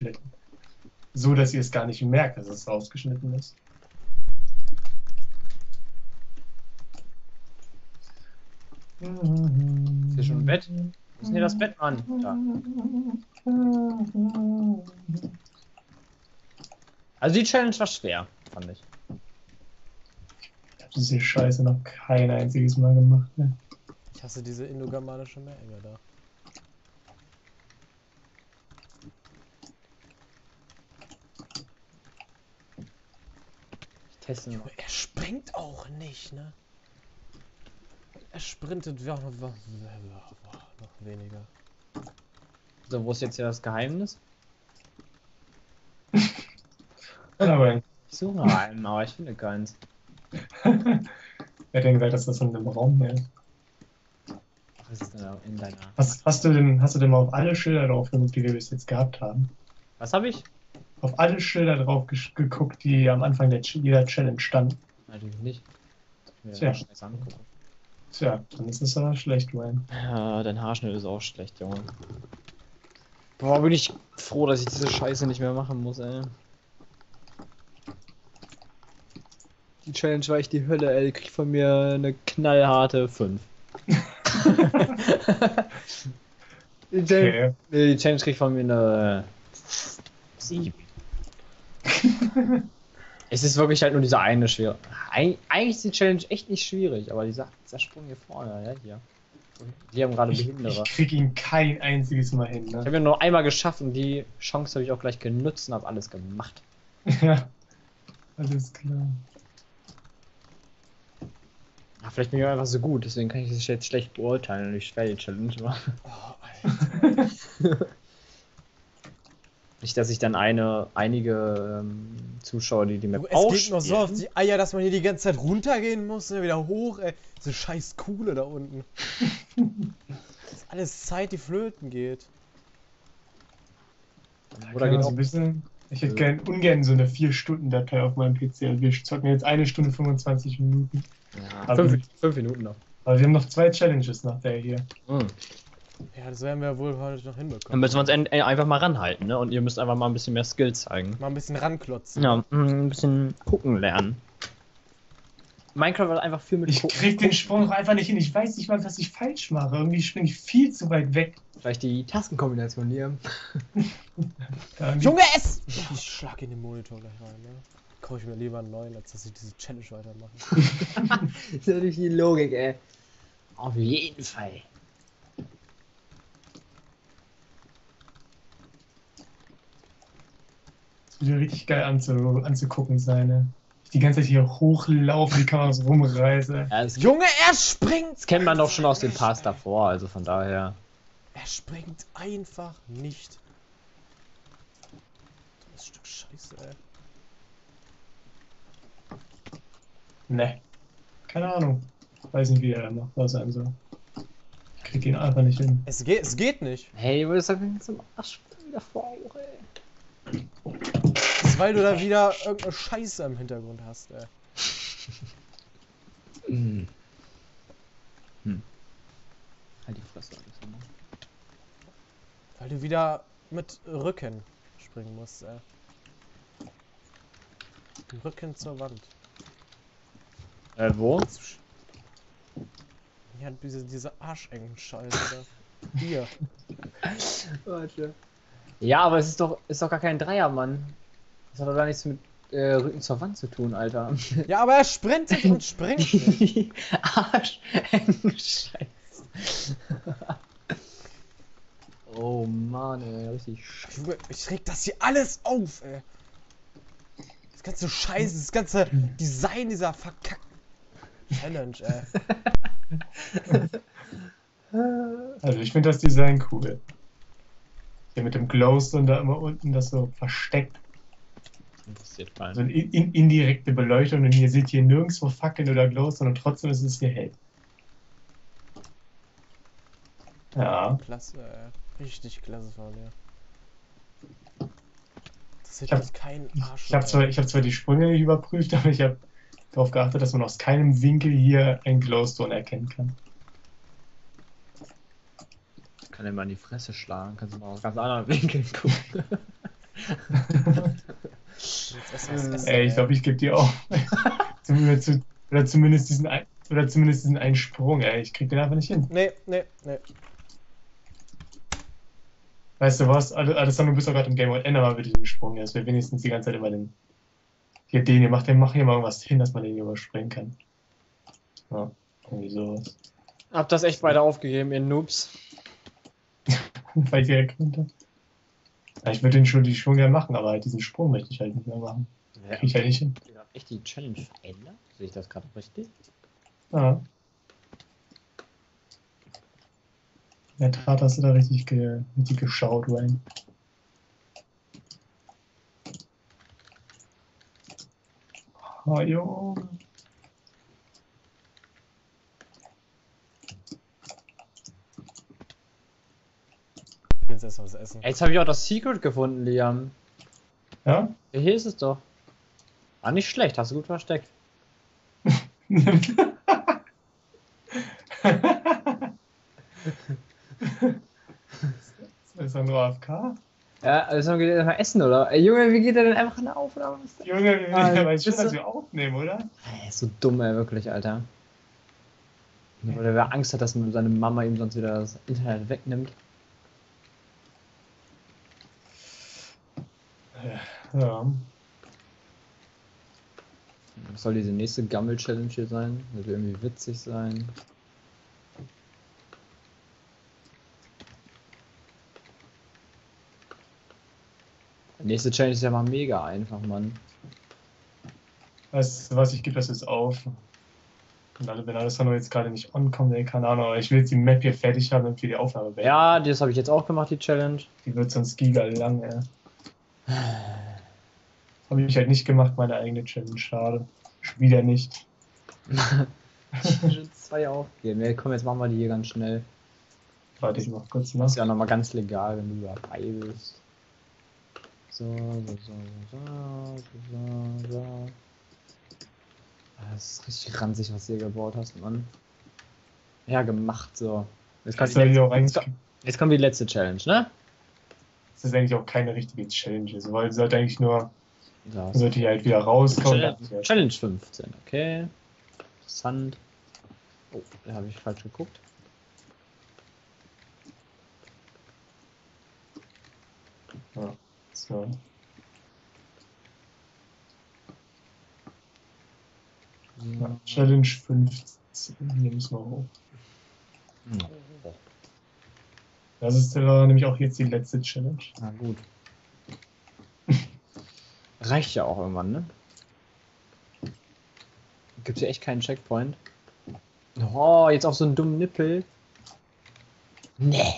rausgeschnitten. So, dass ihr es gar nicht merkt, dass es rausgeschnitten ist. Ist hier schon ein Bett? Wo ist denn hier das Bett, Mann? Da. Also die Challenge war schwer, fand ich. Ich habe diese Scheiße noch kein einziges Mal gemacht. Ne? Ich hasse diese indogermanische Meerenge da. Teste mal. Er springt auch nicht, ne? Er sprintet ja, noch, noch weniger. So, wo ist jetzt hier das Geheimnis? Ich suche nach einem, aber ich finde keins. wer denn gesagt, dass das in einem Raum ist? Was ist denn da in deiner. Hast, hast, du denn, hast du denn mal auf alle Schilder drauf geguckt, die wir bis jetzt gehabt haben? Was habe ich? Auf alle Schilder drauf geguckt, die am Anfang der, Ch- jeder Challenge standen. Natürlich nicht. Tja. Tja, dann ist es aber schlecht, Wayne. Ja, dein Haarschnitt ist auch schlecht, Junge. Boah, bin ich froh, dass ich diese Scheiße nicht mehr machen muss, ey. Die Challenge war echt die Hölle, ey. Die kriegt von mir eine knallharte 5. die, Challenge, Okay. die Challenge kriegt von mir eine 7. es ist wirklich halt nur diese eine schwere. Eig eigentlich ist die Challenge echt nicht schwierig, aber dieser, dieser Sprung hier vorne, ja, hier. Die haben gerade Ich, Behinderer. ich krieg ihn kein einziges Mal hin, Ich ne? habe ihn nur einmal geschafft und die Chance habe ich auch gleich genutzt und habe alles gemacht. ja. Alles klar. Ja, vielleicht bin ich einfach so gut, deswegen kann ich das jetzt schlecht beurteilen und ich schwer die Challenge machen. Oh, Alter. Nicht, dass ich dann eine, einige ähm, Zuschauer, die die Map Es auch geht noch so auf die Eier, dass man hier die ganze Zeit runtergehen muss, ne, wieder hoch, ey. Diese scheiß Kuhle da unten. das ist alles Zeit, die flöten geht. Oder geht auch ein bisschen. Ich hätte gern, ungern so eine 4-Stunden-Datei auf meinem PC. Also wir zocken jetzt eine Stunde 25 Minuten. ja, Aber- fünf, fünf Minuten noch. Aber wir haben noch zwei Challenges nach der hier. Mhm. Ja, das werden wir wohl heute noch Dann hinbekommen. müssen wir uns äh, einfach mal ranhalten, ne? Und ihr müsst einfach mal ein bisschen mehr Skill zeigen. Mal ein bisschen ranklotzen. Ja, mm, ein bisschen gucken lernen. Minecraft hat einfach viel mit Ich Gucken- krieg den Sprung noch einfach nicht hin. Ich weiß nicht mal, was ich falsch mache. Irgendwie springe ich viel zu weit weg. Vielleicht die Tastenkombination hier. Irgendwie- Junge, es! Ich schlag in den Monitor gleich rein, ne? Kaufe ich mir lieber einen neuen, als dass ich diese Challenge weitermache. Das ist natürlich die Logik, ey. Auf jeden Fall. Ja richtig geil anzu, anzugucken sein. Ne? Die ganze Zeit hier hochlaufen, die Kameras rumreißen. Ja, das, Junge, er springt! das kennt man doch schon aus dem Pass davor, also von daher. Er springt einfach nicht. Das Stück Scheiße, ey. Ne. Keine Ahnung. Weiß nicht, wie er machbar sein soll. Ich krieg ihn einfach nicht hin. Es geht, es geht nicht. Hey, du bist doch zum Arsch wieder vor, ey. Weil du da wieder irgendeine Scheiße im Hintergrund hast, ey. Hm. Hm. Halt die Fresse, Alexander. Weil du wieder mit Rücken springen musst, ey. Rücken zur Wand. Äh, wo? Ja, diese, diese arschengen Scheiße. Hier. Warte. Ja, aber es ist doch, ist doch gar kein Dreier, Mann. Das hat doch gar nichts mit äh, Rücken zur Wand zu tun, Alter. Ja, aber er sprintet und springt. Arsch. Scheiße. oh Mann, ey, richtig scheiße. Ich reg das hier alles auf, ey. Das ganze Scheiße, das ganze Design dieser verkackten Challenge, ey. Also ich finde das Design cool. Hier mit dem Glowstone da immer unten das so versteckt. Interessiert So keinen. eine in, in, indirekte Beleuchtung und ihr seht hier nirgendwo Fackeln oder Glowstone und trotzdem ist es hier hell. Ja. Klasse, ey. Richtig klasse von dir. Das Ich hab- kein Arsch. Ich habe zwar, ich hab zwar die Sprünge nicht überprüft, aber ich habe darauf geachtet, dass man aus keinem Winkel hier ein Glowstone erkennen kann. Kann er mal in die Fresse schlagen, kannst du mal aus ganz anderen Winkeln gucken. Ey, ich glaube, ich gebe dir zu- oder zumindest diesen ein, oder zumindest diesen einen Sprung, ey. Ich krieg den einfach nicht hin. Nee, nee, nee. Weißt du was? Al- Alessandro, du bist doch gerade im Game Mode. Ändere mal bitte den Sprung. Dass wir wenigstens die ganze Zeit immer den. Hier, den hier, mach, den, mach hier mal irgendwas hin, dass man den hier überspringen kann. Ja, irgendwie sowas. Hab das echt beide aufgegeben, ihr Noobs. Weil ich direkt runter. Ja, ich würde den schon die Schwung gerne machen, aber halt diesen Sprung möchte ich halt nicht mehr machen. Ja, Krieg ich halt nicht hin. echt die Challenge verändert? Sehe ich das gerade richtig? Ja. In der Tat hast du da richtig, ge richtig geschaut, Wayne. Oh, will jetzt erst was essen. Jetzt habe ich auch das Secret gefunden, Liam. Ja? Ja, hier ist es doch. War nicht schlecht, hast du gut versteckt. ist er nur AFK? Ja, also geht er mal essen, oder? Ey, Junge, wie geht er denn einfach in der Aufnahme? Junge, Ah, er weiß schon, dass wir aufnehmen, oder? Ey, so dumm, ey, wirklich, Alter. Nur weil er Angst hat, dass seine Mama ihm sonst wieder das Internet wegnimmt. Ja. Was soll diese nächste Gammel-Challenge hier sein? Wird irgendwie witzig sein. Die nächste Challenge ist ja mal mega einfach, Mann. Weißt du was, ich gebe das jetzt auf. Und alle, wenn Alessandro jetzt gerade nicht onkommt, ey, keine Ahnung, aber ich will jetzt die Map hier fertig haben, damit wir die Aufnahme beenden. Ja, das habe ich jetzt auch gemacht, die Challenge. Die wird sonst giga lang, ey. Habe ich halt nicht gemacht, meine eigene Challenge, schade. Wieder nicht. Schon zwei aufgeben. Ja, komm, jetzt machen wir die hier ganz schnell. Warte, ich mach kurz Das nach. ist ja nochmal ganz legal, wenn du dabei bist. So, so, so, so, so, so, so. Ah, Das ist richtig ranzig, was du hier gebaut hast, Mann. Ja, gemacht, so. Jetzt kommt, Das die ist, eigentlich letzte, auch jetzt, eigentlich, kommt, jetzt kommt die letzte Challenge, ne? das ist eigentlich auch keine richtige Challenge, so, weil sie sollte eigentlich nur, So, sollte die halt wieder rauskommen. Challenge, dann- Challenge 15, okay. Interessant. Oh, da habe ich falsch geguckt. So. Ja, Challenge 15, hier müssen wir hoch. Oh, Das ist äh, nämlich auch jetzt die letzte Challenge. na gut. Reicht ja auch irgendwann, ne? Gibt's hier echt keinen Checkpoint? Oh, jetzt auf so einen dummen Nippel. Nee.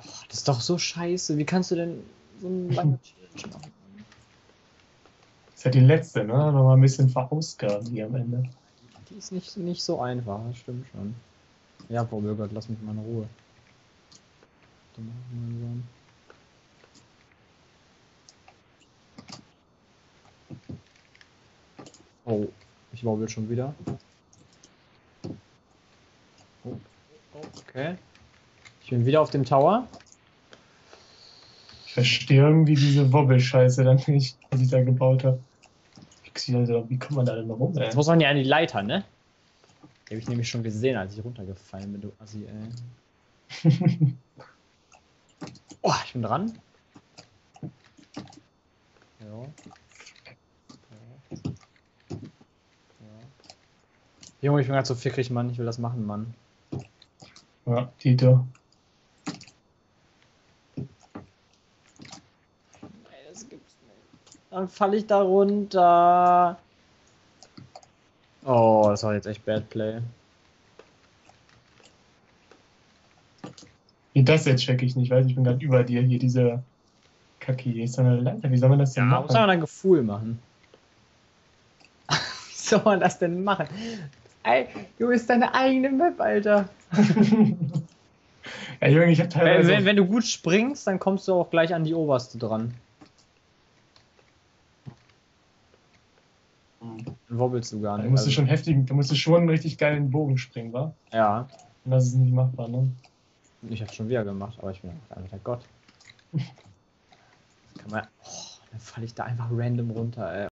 Oh, das ist doch so scheiße. Wie kannst du denn so eine lange Challenge machen? Das ist ja die letzte, ne? Nochmal ein bisschen verausgaben hier am Ende. Die ist nicht, nicht so einfach, das stimmt schon. Ja, Frau Bürgert, lass mich mal in Ruhe. Dann machen wir so. Oh, ich wobbel schon wieder. Oh, okay. Ich bin wieder auf dem Tower. Ich verstehe irgendwie diese Wobbelscheiße dann nicht, die ich da gebaut habe. Also, wie kommt man da denn rum, ey? Jetzt muss man ja an die Leiter, ne? Die habe ich nämlich schon gesehen, als ich runtergefallen bin, du Assi, ey. Oh, ich bin dran. Ja. Junge, ich bin gerade so fickrig, Mann. Ich will das machen, Mann. ja, Tito. Ey, das gibt's nicht. Dann falle ich da runter. Oh, das war jetzt echt Bad Play. Wie das jetzt check ich nicht, weiß ich bin gerade über dir. Hier diese Kacke, hier ist so eine Leiter. Wie soll man das denn Ja, muss machen? man ein Gefühl machen. Wie soll man das denn machen? Du bist deine eigene Map, Alter. ja, Junge, ich hab Wenn, teilweise. wenn, wenn du gut springst, dann kommst du auch gleich an die oberste dran. Dann wobbelst du gar da nicht. musst du also- schon heftig, da musst du schon einen richtig geilen Bogen springen, wa? Ja, Und das ist nicht machbar, ne? ich hab's schon wieder gemacht, aber ich bin auch einfach der Gott. Kann man. Oh, Dann falle ich da einfach random runter, ey.